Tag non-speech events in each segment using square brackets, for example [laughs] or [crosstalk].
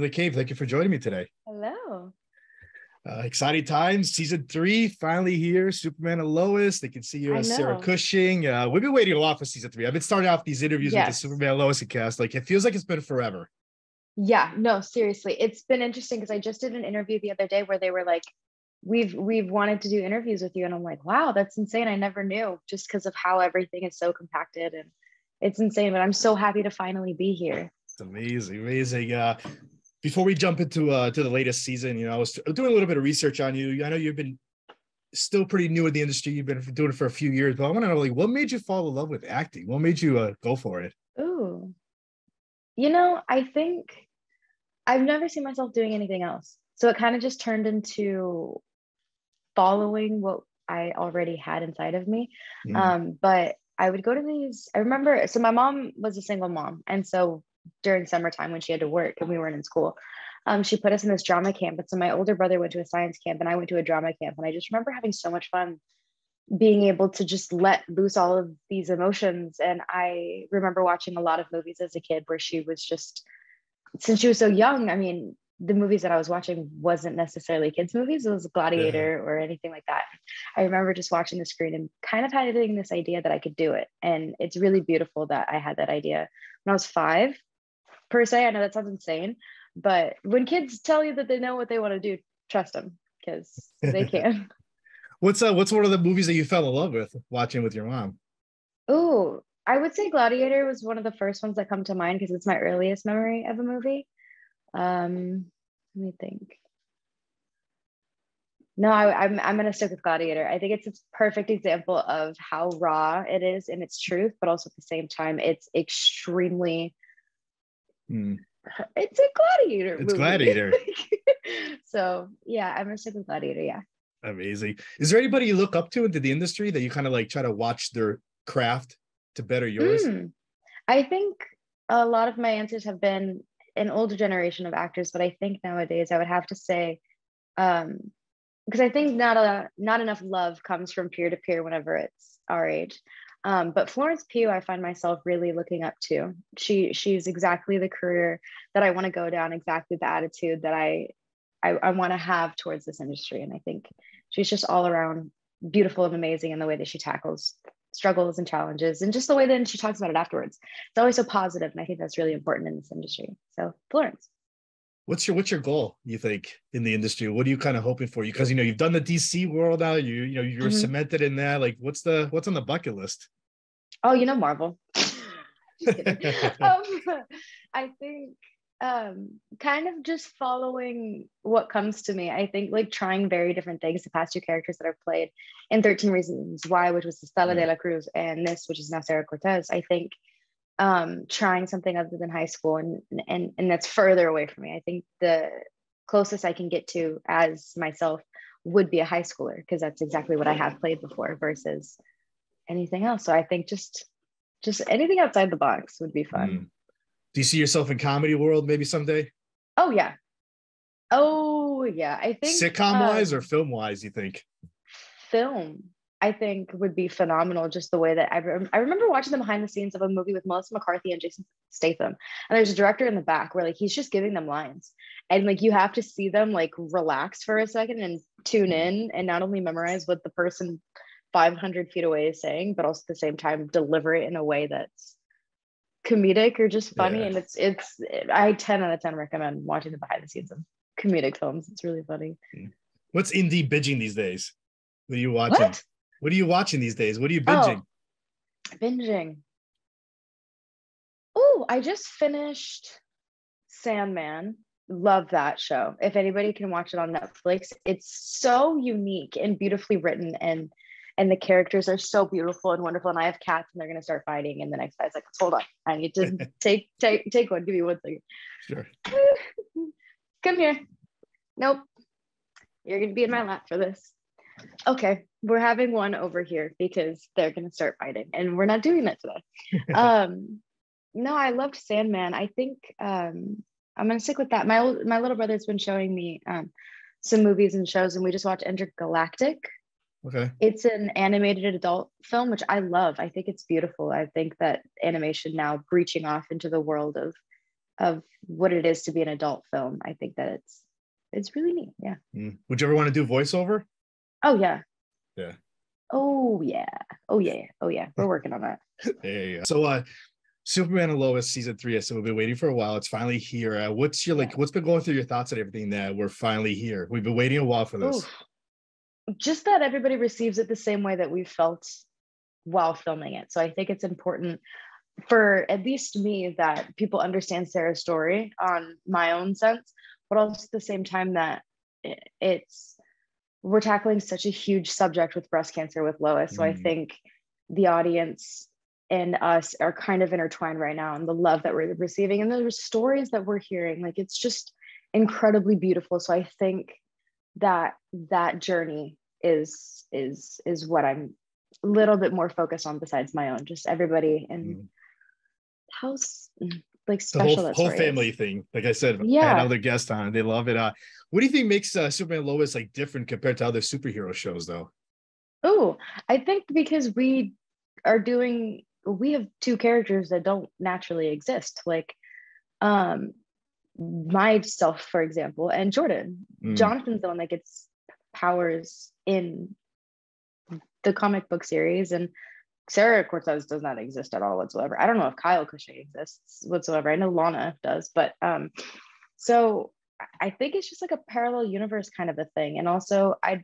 Welcome to the cave. Thank you for joining me today. Hello. Uh, exciting times. Season three finally here. Superman and Lois. They can see you as Sarah. Cushing. Uh, we've been waiting a lot for season three. I've been starting off these interviews with the Superman Lois and cast. Like it feels like it's been forever. Yeah, no, seriously. It's been interesting because I just did an interview the other day where they were like, We've we've wanted to do interviews with you. And I'm like, wow, that's insane. I never knew just because of how everything is so compacted and it's insane. But I'm so happy to finally be here. It's amazing, amazing. Uh, before we jump into uh, to the latest season, you know, I was doing a little bit of research on you. I know you've been still pretty new in the industry. You've been doing it for a few years, but I want to know, like, what made you fall in love with acting? What made you uh, go for it? Ooh. You know, I think I've never seen myself doing anything else. So it kind of just turned into following what I already had inside of me. Mm. Um, but I would go to these. I remember, so my mom was a single mom. And so during summertime when she had to work and we weren't in school, um, she put us in this drama camp. And so my older brother went to a science camp and I went to a drama camp. And I just remember having so much fun being able to just let loose all of these emotions. And I remember watching a lot of movies as a kid where she was just, since she was so young, I mean, the movies that I was watching wasn't necessarily kids' movies. It was Gladiator or anything like that. I remember just watching the screen and kind of having this idea that I could do it. And it's really beautiful that I had that idea when I was five, per se. I know that sounds insane, but when kids tell you that they know what they want to do, trust them because they [laughs] can. What's uh, what's one of the movies that you fell in love with watching with your mom? Oh, I would say Gladiator was one of the first ones that come to mind because it's my earliest memory of a movie. Um, let me think. No, I, I'm I'm gonna stick with Gladiator. I think it's a perfect example of how raw it is in its truth, but also at the same time, it's extremely. Hmm. It's a Gladiator. It's movie. Gladiator. [laughs] so yeah, I'm stick with Gladiator. Yeah. Amazing. Is there anybody you look up to into the industry that you kind of like try to watch their craft to better yours? Mm. I think a lot of my answers have been an older generation of actors, but I think nowadays I would have to say, um, because I think not a not enough love comes from peer to peer whenever it's our age. Um, but Florence Pugh, I find myself really looking up to. She she's exactly the career that I want to go down, exactly the attitude that I I, I want to have towards this industry. And I think she's just all around beautiful and amazing in the way that she tackles struggles and challenges and just the way that she talks about it afterwards. It's always so positive, And I think that's really important in this industry. So Florence. What's your what's your goal? You think in the industry? What are you kind of hoping for? You because you know you've done the DC world now. You you know you're Mhm. cemented in that. Like what's the what's on the bucket list? Oh, you know Marvel. [laughs] [laughs] Um, I think um, kind of just following what comes to me. I think like trying very different things. The past two characters that I've played in 13 Reasons Why, which was Stella de la Cruz, and this, which is now Sarah Cortez. I think um, trying something other than high school and and and that's further away from me. I think the closest I can get to as myself would be a high schooler because that's exactly what I have played before versus anything else. So I think just just anything outside the box would be fun. Mm. Do you see yourself in comedy world maybe someday? Oh yeah. Oh yeah. I think Sitcom wise um, or film wise? You think? film I think would be phenomenal. Just the way that I, rem- I remember watching the behind the scenes of a movie with Melissa McCarthy and Jason Statham, and there's a director in the back where like he's just giving them lines, and like you have to see them like relax for a second and tune in and not only memorize what the person 500 feet away is saying, but also at the same time deliver it in a way that's comedic or just funny. Yeah. And it's it's I 10 out of 10 recommend watching the behind the scenes of comedic films. It's really funny. What's Inde binging these days? What are you watching? What? What are you watching these days? What are you binging? Oh, binging. Oh, I just finished Sandman. Love that show. If anybody can watch it on Netflix, it's so unique and beautifully written and and the characters are so beautiful and wonderful. And I have cats and they're gonna start fighting. And the next guy's like, hold on, I need to [laughs] take take take one. Give me one second. Sure. [laughs] Come here. Nope. You're gonna be in my lap for this. Okay, we're having one over here because they're gonna start fighting, and we're not doing that today. [laughs] um, no, I loved Sandman. I think um, I'm gonna stick with that. My old, my little brother's been showing me um, some movies and shows, and we just watched Entergalactic. Okay. It's an animated adult film, which I love. I think it's beautiful. I think that animation now breaching off into the world of of what it is to be an adult film. I think that it's it's really neat. Yeah. Mm. Would you ever want to do voiceover? Oh yeah. Yeah. Oh yeah. Oh yeah. Oh yeah. We're working on that. [laughs] yeah. So uh Superman and Lois season three. So we've been waiting for a while. It's finally here. Uh, what's your like? What's been going through your thoughts and everything that we're finally here? We've been waiting a while for this. Oof. Just that everybody receives it the same way that we felt while filming it. So I think it's important for at least me that people understand Sarah's story on my own sense, but also at the same time that it's we're tackling such a huge subject with breast cancer with Lois. So mm. I think the audience and us are kind of intertwined right now and the love that we're receiving and the stories that we're hearing like it's just incredibly beautiful so i think that that journey is is is what i'm a little bit more focused on besides my own just everybody and mm. how like special the whole, whole family thing like i said yeah. i had other guests on they love it uh what do you think makes uh, superman lois like different compared to other superhero shows though oh i think because we are doing we have two characters that don't naturally exist like um myself for example and jordan mm. jonathan's the one that gets powers in the comic book series and sarah cortez does not exist at all whatsoever i don't know if kyle cushing exists whatsoever i know lana does but um so i think it's just like a parallel universe kind of a thing and also i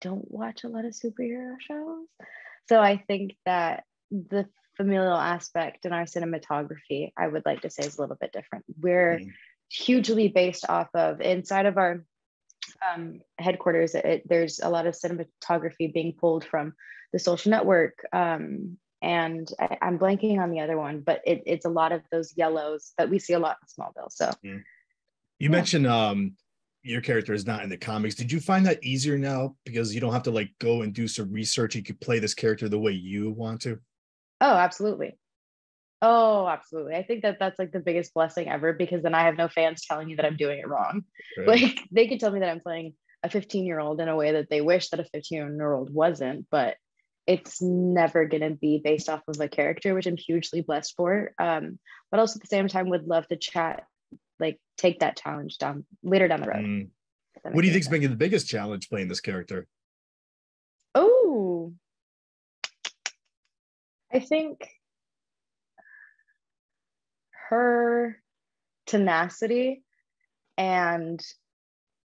don't watch a lot of superhero shows so i think that the familial aspect in our cinematography, I would like to say is a little bit different. We're mm. hugely based off of inside of our um, headquarters. It, there's a lot of cinematography being pulled from the social network. Um, and I, am blanking on the other one, but it, it's a lot of those yellows that we see a lot in Smallville. So mm. you yeah. mentioned um, your character is not in the comics. Did you find that easier now because you don't have to like go and do some research? You could play this character the way you want to. Oh, absolutely. Oh, absolutely. I think that that's like the biggest blessing ever because then I have no fans telling me that I'm doing it wrong. Right. [laughs] Like they could tell me that I'm playing a 15 year old in a way that they wish that a 15 year old wasn't, but it's never going to be based off of a character, which I'm hugely blessed for. Um, but also at the same time, would love to chat, like take that challenge down later down the road. Mm. What do you think's been the biggest challenge playing this character? Oh, I think her tenacity and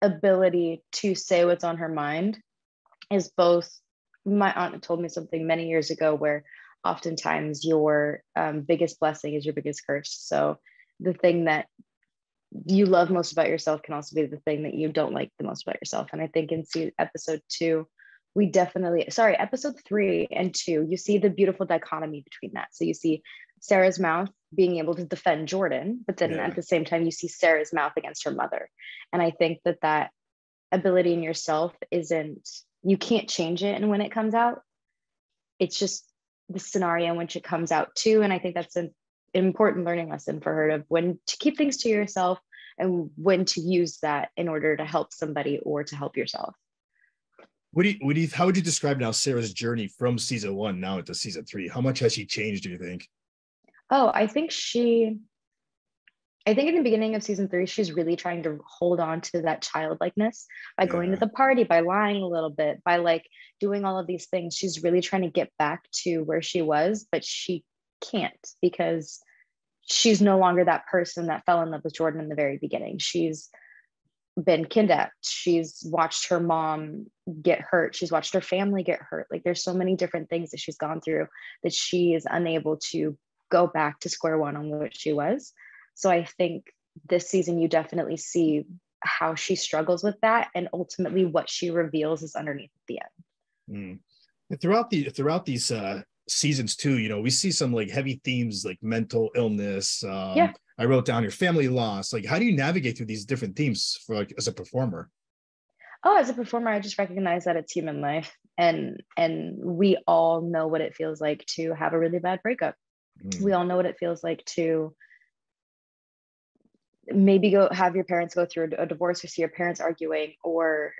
ability to say what's on her mind is both my aunt told me something many years ago where oftentimes your um, biggest blessing is your biggest curse. So the thing that you love most about yourself can also be the thing that you don't like the most about yourself. And i think in episode two we definitely sorry episode three and two you see the beautiful dichotomy between that. So you see sarah's mouth being able to defend jordan but then yeah. at the same time you see sarah's mouth against her mother. And i think that that ability in yourself isn't you can't change it and when it comes out it's just the scenario in which it comes out too and i think that's an important learning lesson for her of when to keep things to yourself and when to use that in order to help somebody or to help yourself what do you, what do you, how would you describe now Sarah's journey from season one now into season three? How much has she changed, do you think? Oh, I think she, I think in the beginning of season three, she's really trying to hold on to that childlikeness by yeah. going to the party, by lying a little bit, by like doing all of these things. She's really trying to get back to where she was, but she can't because she's no longer that person that fell in love with Jordan in the very beginning. She's been kidnapped. She's watched her mom get hurt. She's watched her family get hurt. Like there's so many different things that she's gone through that she is unable to go back to square one on what she was. So I think this season you definitely see how she struggles with that and ultimately what she reveals is underneath at the end. Mm. Throughout the throughout these uh seasons too, you know, we see some like heavy themes like mental illness, um, yeah I wrote down your family loss. Like, how do you navigate through these different themes for like as a performer? Oh, as a performer, I just recognize that it's human life, and and we all know what it feels like to have a really bad breakup. Mm. We all know what it feels like to maybe go have your parents go through a divorce or see your parents arguing or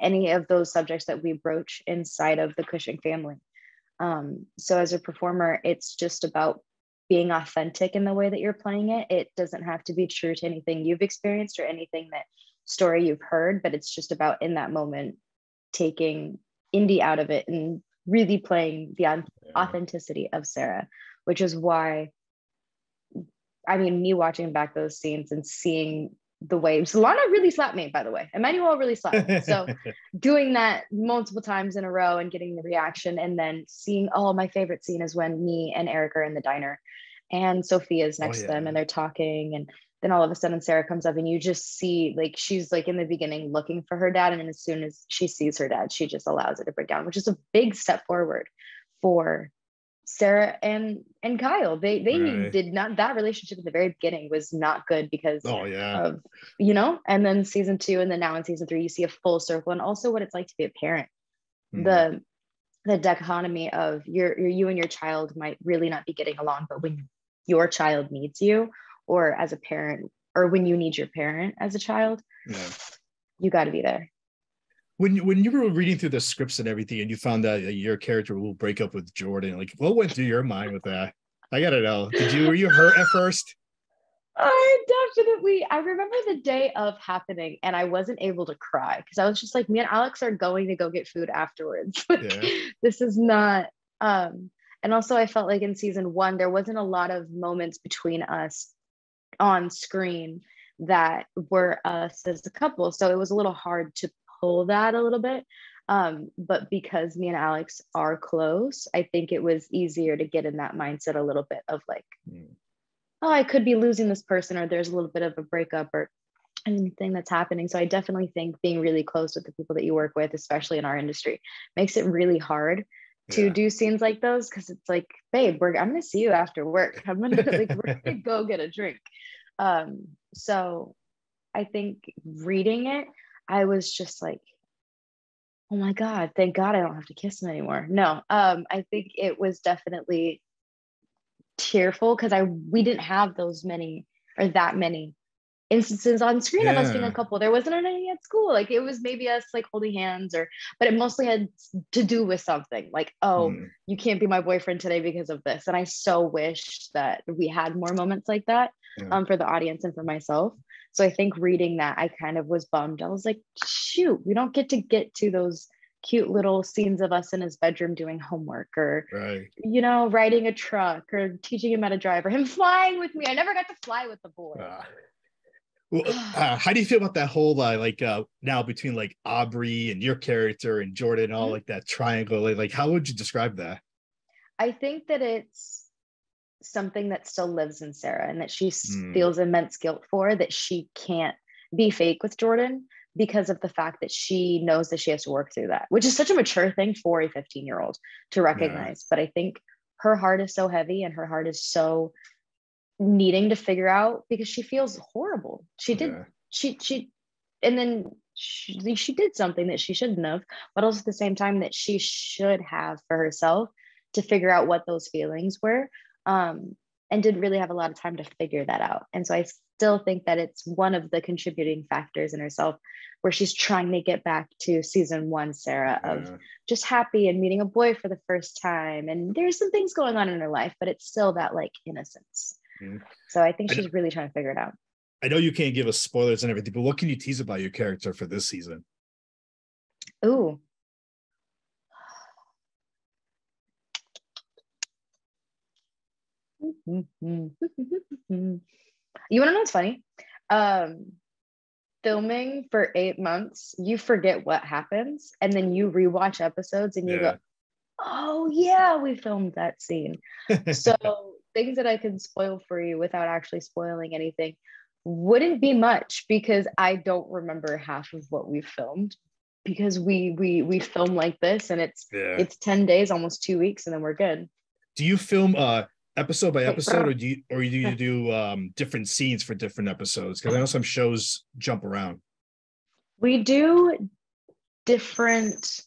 any of those subjects that we broach inside of the Cushing family. Um, so as a performer, it's just about being authentic in the way that you're playing it. It doesn't have to be true to anything you've experienced or anything that story you've heard, but it's just about in that moment taking Inde out of it and really playing the authenticity of Sarah, which is why I mean, me watching back those scenes and seeing the waves. Lana really slapped me, by the way. Emmanuelle really slapped me. So [laughs] doing that multiple times in a row and getting the reaction and then seeing, oh, my favorite scene is when me and Erik are in the diner and Sophia's oh, next oh, yeah. to them and they're talking and then all of a sudden Sarah comes up and you just see like she's like in the beginning looking for her dad and then as soon as she sees her dad she just allows it to break down which is a big step forward for Sarah and and Kyle. They they right. did not that relationship at the very beginning was not good because oh yeah of you know and then season two and then now in season three you see a full circle and also what it's like to be a parent. Mm. The the dichotomy of your, your you and your child might really not be getting along, but when your child needs you or as a parent or when you need your parent as a child, yeah. you got to be there when when you were reading through the scripts and everything, and you found that your character will break up with Jordan, like what went through your mind with that? I gotta know. Did you were you hurt at first? I definitely. I remember the day of happening, and I wasn't able to cry because I was just like, me and Alex are going to go get food afterwards. [laughs] yeah. This is not. Um, and also, I felt like in season one there wasn't a lot of moments between us on screen that were us as a couple, so it was a little hard to pull that a little bit. Um, but because me and Alex are close, I think it was easier to get in that mindset a little bit of like, mm. oh, I could be losing this person, or there's a little bit of a breakup or anything that's happening. So I definitely think being really close with the people that you work with, especially in our industry, makes it really hard to yeah. do scenes like those because it's like, babe, we're I'm gonna see you after work. I'm gonna [laughs] like we're gonna go get a drink. Um, so I think reading it, I was just like, oh my God, thank God I don't have to kiss him anymore. No, um, I think it was definitely tearful because I we didn't have those many or that many instances on screen yeah. of us being a couple. There wasn't any at school. Like it was maybe us like holding hands or but it mostly had to do with something like, oh, mm. you can't be my boyfriend today because of this. And I so wish that we had more moments like that yeah. um, for the audience and for myself. So I think reading that, I kind of was bummed. I was like, shoot, we don't get to get to those cute little scenes of us in his bedroom doing homework or right. you know riding a truck or teaching him how to drive or him [laughs] flying with me i never got to fly with the boy well, uh, how do you feel about that whole uh, like uh, now between like aubrey and your character and jordan and all mm-hmm. like that triangle like how would you describe that i think that it's something that still lives in Sarah and that she mm. feels immense guilt for that she can't be fake with Jordan because of the fact that she knows that she has to work through that, which is such a mature thing for a 15 year old to recognize. Yeah. But I think her heart is so heavy and her heart is so needing to figure out because she feels horrible. She did, yeah. she, she, and then she, she did something that she shouldn't have, but also at the same time that she should have for herself to figure out what those feelings were um, and didn't really have a lot of time to figure that out. And so I still think that it's one of the contributing factors in herself where she's trying to get back to season one, Sarah, of yeah. just happy and meeting a boy for the first time. And there's some things going on in her life, but it's still that like innocence. Mm. So I think she's I, really trying to figure it out. I know you can't give us spoilers and everything, but what can you tease about your character for this season? Ooh, [laughs] you want to know what's funny? Um, filming for eight months, you forget what happens, and then you rewatch episodes and you yeah. go, "Oh yeah, we filmed that scene." [laughs] so things that I can spoil for you without actually spoiling anything wouldn't be much because I don't remember half of what we filmed because we we we film like this and it's yeah. it's 10 days almost 2 weeks and then we're good. Do you film uh episode by episode, or do you or do you do um, different scenes for different episodes? Because I know some shows jump around. We do different.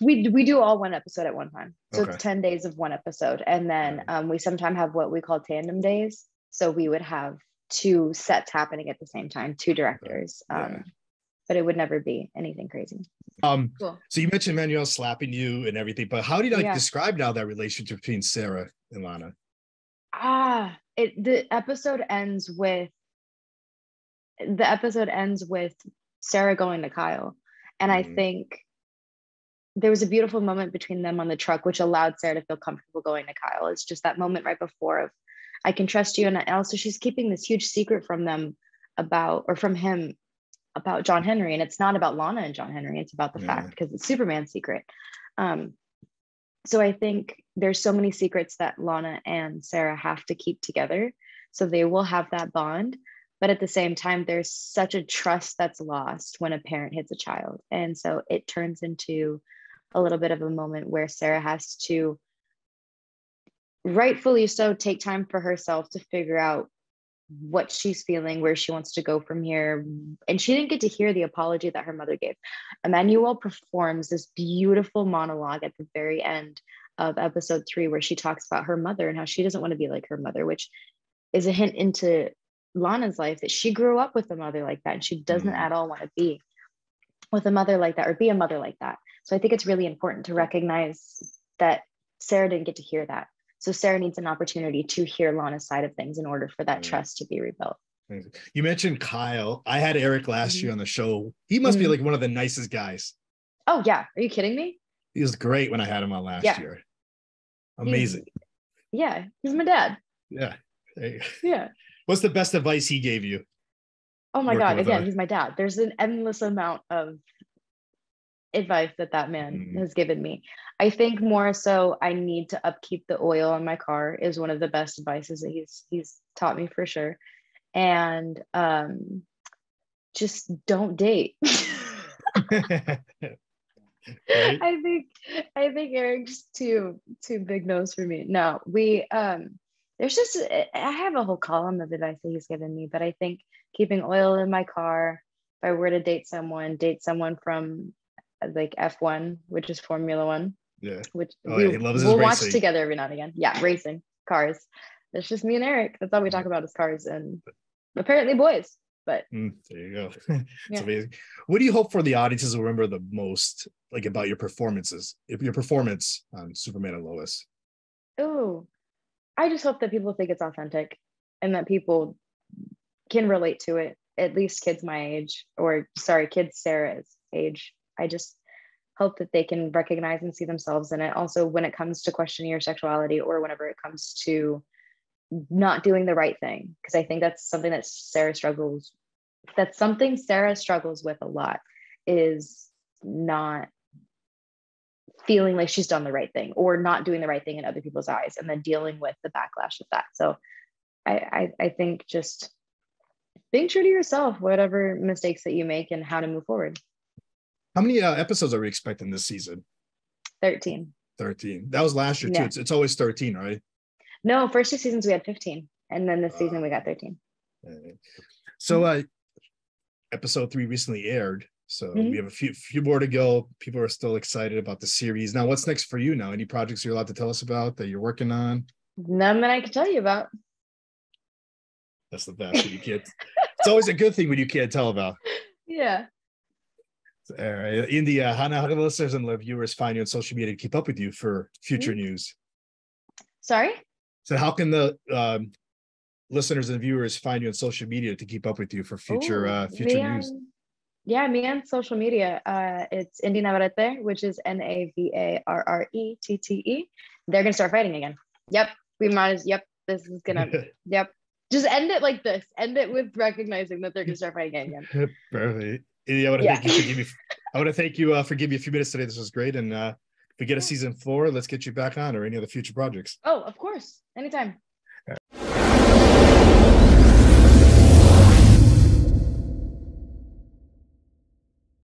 We we do all one episode at one time, so okay. it's ten days of one episode, and then um, we sometimes have what we call tandem days. So we would have two sets happening at the same time, two directors. Um, but it would never be anything crazy. Um, cool. so you mentioned Manuel slapping you and everything, but how do you like yeah. describe now that relationship between Sarah and Lana? Ah, it the episode ends with the episode ends with Sarah going to Kyle. And mm-hmm. I think there was a beautiful moment between them on the truck, which allowed Sarah to feel comfortable going to Kyle. It's just that moment right before of I can trust you. And also she's keeping this huge secret from them about or from him about John Henry. And it's not about Lana and John Henry, it's about the yeah. fact because it's Superman's secret. Um, so I think there's so many secrets that Lana and Sarah have to keep together. So they will have that bond. But at the same time, there's such a trust that's lost when a parent hits a child. And so it turns into a little bit of a moment where Sarah has to, rightfully so, take time for herself to figure out what she's feeling, where she wants to go from here. And she didn't get to hear the apology that her mother gave. Emmanuelle performs this beautiful monologue at the very end of episode three, where she talks about her mother and how she doesn't want to be like her mother, which is a hint into Lana's life that she grew up with a mother like that and she doesn't mm. at all want to be with a mother like that or be a mother like that. So I think it's really important to recognize that Sarah didn't get to hear that. So Sarah needs an opportunity to hear Lana's side of things in order for that mm. trust to be rebuilt. You mentioned Kyle. I had Erik last mm-hmm. year on the show. He must mm-hmm. be like one of the nicest guys. Oh yeah. Are you kidding me? He was great when I had him on last yeah. year. Amazing. He's, yeah, he's my dad. Yeah. Yeah. What's the best advice he gave you? Oh my God. Again, he's my dad. There's an endless amount of advice that that man mm. has given me. I think more so I need to upkeep the oil on my car is one of the best advices that he's he's taught me for sure. And um just don't date. [laughs] right? I think I think Erik's too too big nose for me. No, we um there's just I have a whole column of advice that he's given me, but I think keeping oil in my car. If I were to date someone, date someone from like F1, which is Formula One. Yeah. Which oh, we, yeah, we'll watch together every now and again. Yeah, racing cars. It's just me and Erik. That's all we talk about is cars and apparently boys. But mm, there you go. [laughs] it's yeah. amazing. What do you hope for the audiences will remember the most, like about your performances, if your performance on Superman and Lois? Oh, I just hope that people think it's authentic and that people can relate to it, at least kids my age, or sorry, kids Sarah's age. I just hope that they can recognize and see themselves in it. Also, when it comes to questioning your sexuality or whenever it comes to not doing the right thing, because I think that's something that Sarah struggles. That's something Sarah struggles with a lot is not feeling like she's done the right thing or not doing the right thing in other people's eyes and then dealing with the backlash of that so I, I, I think just being true to yourself whatever mistakes that you make and how to move forward how many uh, episodes are we expecting this season 13 13 that was last year too it's, it's always 13 right no first two seasons we had 15 and then this uh, season we got 13 so uh episode three recently aired so mm-hmm. we have a few few more to go. People are still excited about the series. Now, what's next for you now? Any projects you're allowed to tell us about that you're working on? None that I can tell you about. That's the best you can't. it's always a good thing when you can't tell about. [laughs] Yeah. Right. Inde, how, how can listeners and viewers find you on social media to keep up with you for future mm-hmm. news? Sorry? So how can the um, listeners and viewers find you on social media to keep up with you for future Ooh, uh, future news? yeah, me on social media. Uh, it's Inde Navarrette, which is N A V A R R E T T E. They're gonna start fighting again. Yep, we might as. Yep, this is gonna. [laughs] yep, just end it like this. End it with recognizing that they're gonna start fighting again. [laughs] Perfect. I want to yeah. thank you for giving me. I want to thank you uh, for giving me a few minutes today. This was great, and uh, if we get a season four, let's get you back on or any other future projects. Oh, of course, anytime.